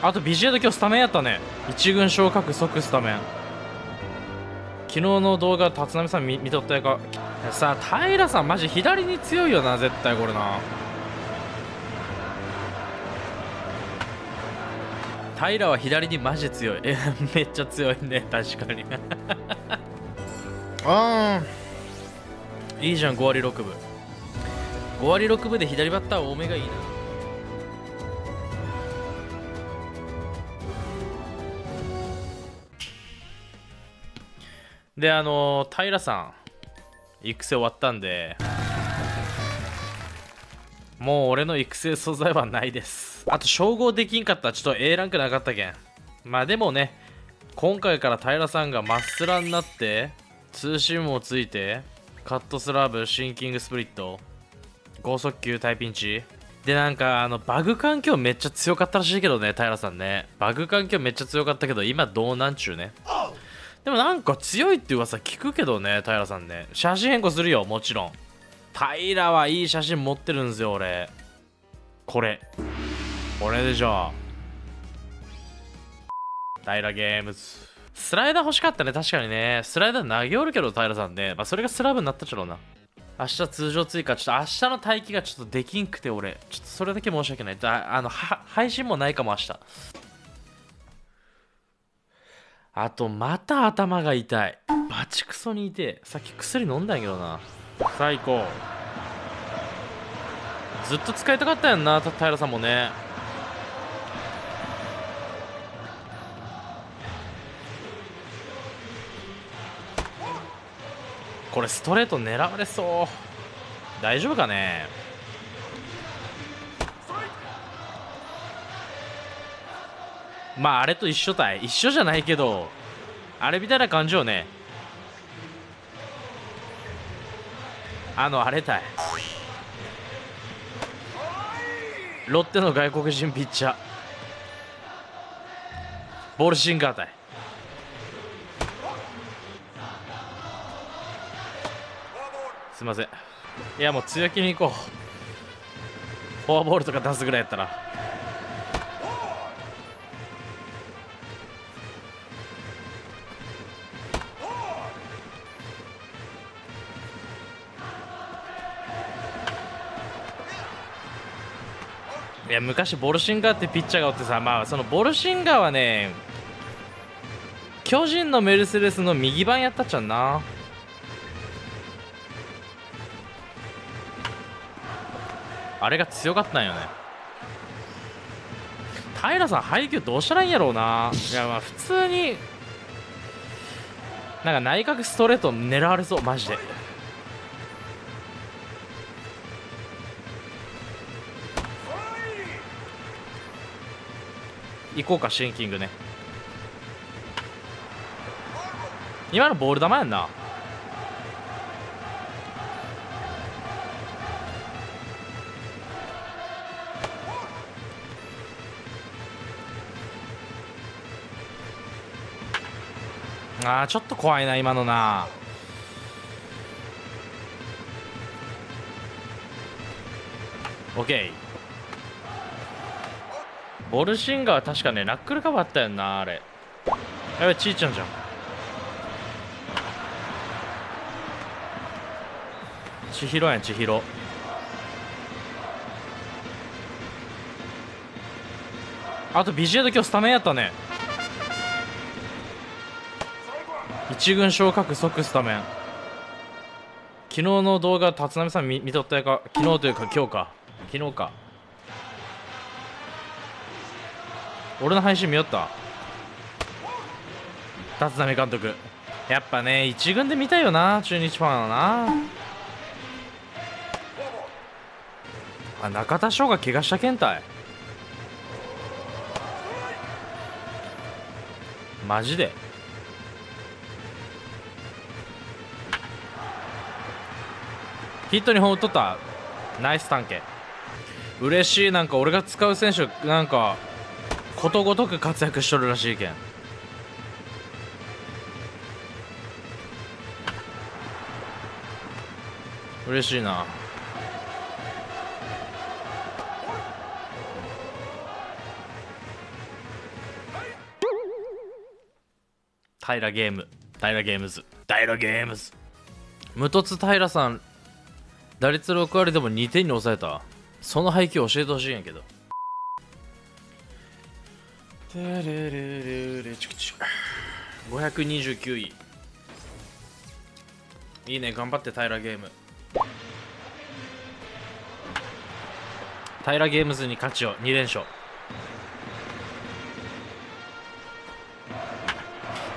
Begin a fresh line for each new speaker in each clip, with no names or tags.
あとビジュアル今日スタメンやったね。一軍昇格即スタメン。昨日の動画立浪さん見見とったやか。さあ平さんマジ左に強いよな絶対これな。平は左にマジ強い。え めっちゃ強いね確かに。あー。いいじゃん5割6分。5割6分で左バッター多めがいいなであの平さん育成終わったんでもう俺の育成素材はないです。あと称号できんかったちょっと A ランクなかったけん。まあでもね今回から平さんがマッスラになって通信もついてカットスラーブシンキングスプリット剛速球タイピンチ。でなんかあのバグ環境めっちゃ強かったらしいけどね平さんね。バグ環境めっちゃ強かったけど今どうなんちゅうね。でもなんか強いって噂聞くけどね平さんね。写真変更するよもちろん。平はいい写真持ってるんですよ俺。これ。これでしょ平ゲームズ。スライダー欲しかったね確かにね。スライダー投げおるけど平さんね。まあそれがスラブになったっちゃろうな。明日通常追加。ちょっと明日の待機がちょっとできんくて俺。ちょっとそれだけ申し訳ない。あの配信もないかも明日。あとまた頭が痛い。バチクソに痛いさっき薬飲んだんやけどな。最高。ずっと使いたかったやんな平さんもね。これストレート狙われそう。大丈夫かね？まああれと一緒たい一緒じゃないけどあれみたいな感じよね。あのあれたい。ロッテの外国人ピッチャー。ボールシンガーたい。すいません。いやもう強気に行こう。フォアボールとか出すぐらいやったら。いや昔ボルシンガーってピッチャーがおってさまあそのボルシンガーはね巨人のメルセデスの右番やったっちゃんな。あれが強かったんよね。平さん配球どうしたらいいんやろうな。いやまあ普通になんか内角ストレート狙われそうマジで。行こうかシンキングね。今のボール球やんな。あーちょっと怖いな今のな。オッケーボルシンガーは確かねナックルカバーあったよなあれ。やべちいちゃんじゃん。千尋やん千尋。あとビジュアル今日スタメンやったね。一軍昇格即スタメン。昨日の動画立浪さん見見とったやか？昨日というか今日か。昨日か。俺の配信見よった？立浪監督。やっぱね一軍で見たいよな中日ファンはな。あ中田翔が怪我したけんたい。マジで。ヒットに本打っとった。ナイス探検。嬉しい。なんか俺が使う選手なんかことごとく活躍しとるらしいけん。嬉しいな。平ゲーム。平ゲームズ。平ゲームズ。無凸平さん。打率6割でも2点に抑えた。その配球教えてほしいんやけど。529位いいね頑張って平ゲーム平ゲームズに勝ちを2連勝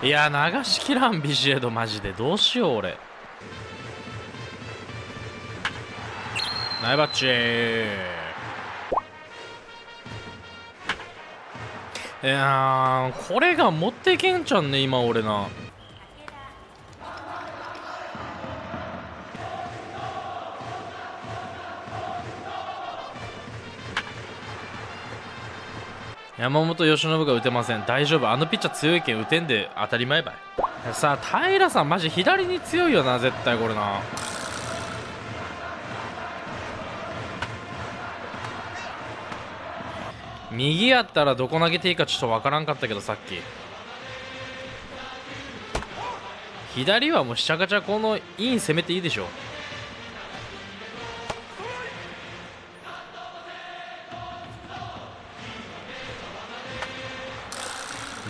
いや流しきらんビシエドマジでどうしよう俺ナイバッチいやこれが持ってけんちゃんね今俺な山本由伸が打てません。大丈夫。あのピッチャー強いけん打てんで当たり前ばい。さあ平さんマジ左に強いよな絶対これな。右やったらどこ投げていいかちょっとわからんかったけどさっき。左はもうしちゃかちゃこのイン攻めていいでしょ。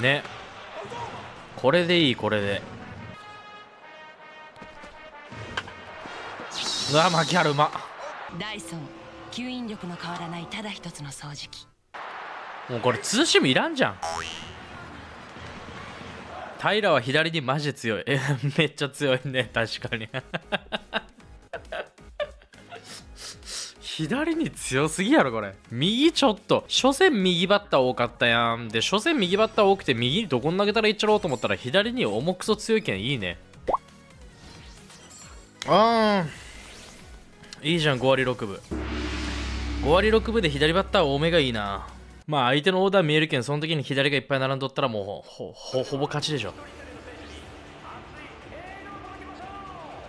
ね。これでいいこれで。うわマキハルうま
ダイソン吸引力の変わらないただ一つの掃除機。
もうこれツーシームいらんじゃん。平は左にマジで強い。え めっちゃ強いね確かに。左に強すぎやろこれ。右ちょっと。初戦右バッター多かったやん。で初戦右バッター多くて右にどこに投げたらいっちゃろうと思ったら左に重くそ強いけんいいね。あー。いいじゃん5割6分。5割6分で左バッター多めがいいなまあ相手のオーダー見えるけんその時に左がいっぱい並んどったらもうほほほぼ勝ちでしょ。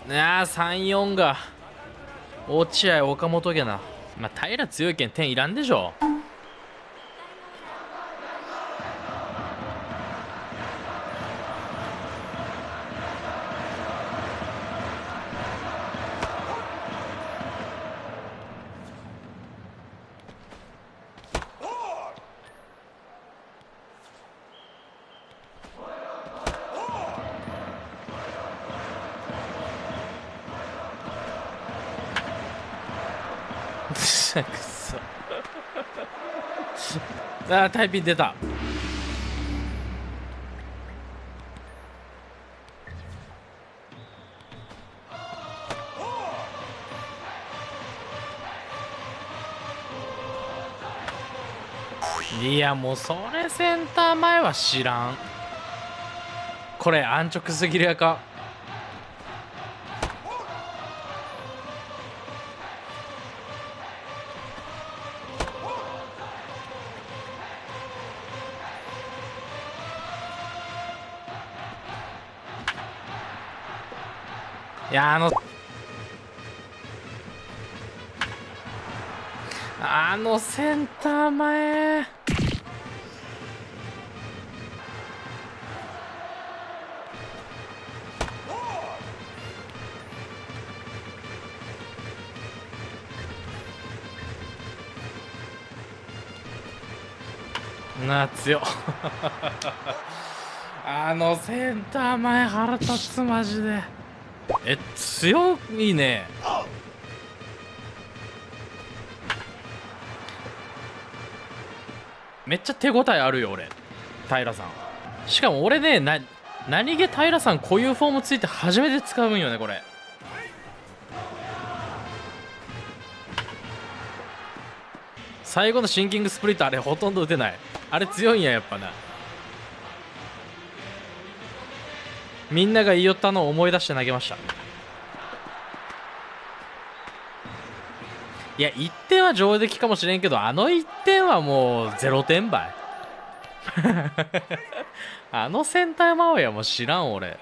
なあ34が。落合岡本家な。まあ平強いけん点いらんでしょ。くそ。あータイピン出た。いやもうそれセンター前は知らん。これ安直すぎるやか。いやあのあのセンター前。な強 あのセンター前腹立つマジで。え強いね。めっちゃ手応えあるよ俺。平さんしかも俺ねな何気平さんこういうフォームついて初めて使うんよねこれ。最後のシンキングスプリットあれほとんど打てない。あれ強いんややっぱな。みんなが言いよったのを思い出して投げました。いや1点は上出来かもしれんけどあの1点はもう0点ばい あのセンター回りはも知らん俺。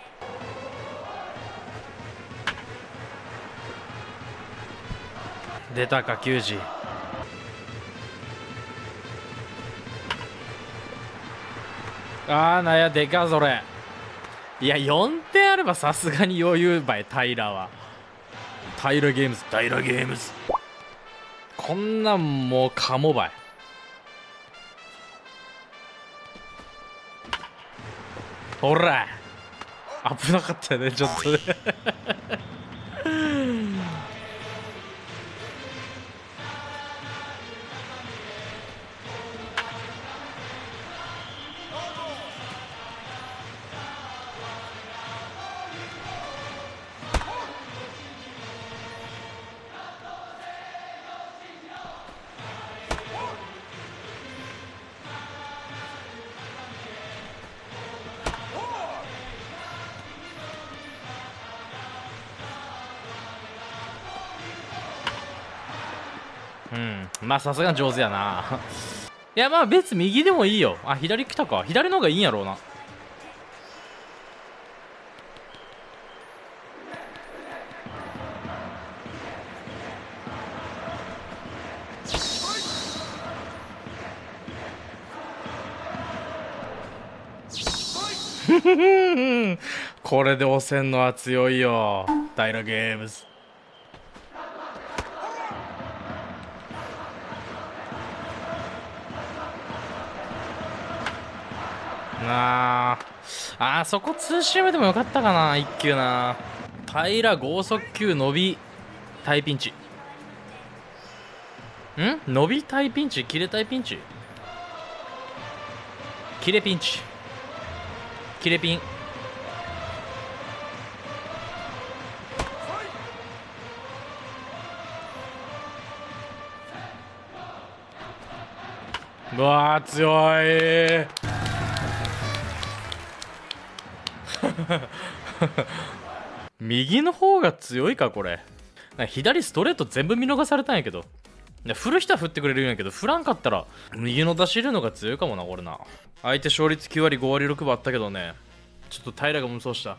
出たか球児。あーなんやでかそれ。いや4点あればさすがに余裕ばい平は。平ゲームズ平ゲームズ。こんなんもうかもばい。ほら。危なかったよねちょっとね。まあさすが上手やな。いやまあ別右でもいいよ。あ左来たか。左の方がいいんやろうな。これで押せんのは強いよ。平ゲームズ。ああーそこツーシームでもよかったかな1球な。平剛速球伸びタイピンチ。ん？伸びタイピンチ？切れタイピンチ？切れピンチ。切れピン。うわー強い。右の方が強いかこれ。左ストレート全部見逃されたんやけど。振る人は振ってくれるんやけど振らんかったら右の出し入れるのが強いかもなこれな。相手勝率9割5割6分あったけどね。ちょっと平良が無双した。